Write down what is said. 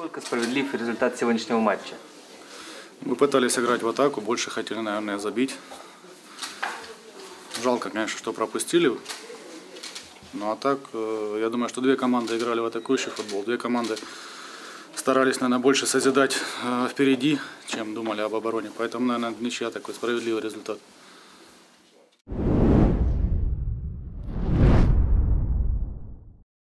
Насколько справедлив результат сегодняшнего матча? Мы пытались играть в атаку, больше хотели, наверное, забить. Жалко, конечно, что пропустили. Ну а так, э, я думаю, что две команды играли в атакующий футбол. Две команды старались, наверное, больше созидать э, впереди, чем думали об обороне. Поэтому, наверное, ничья такой справедливый результат.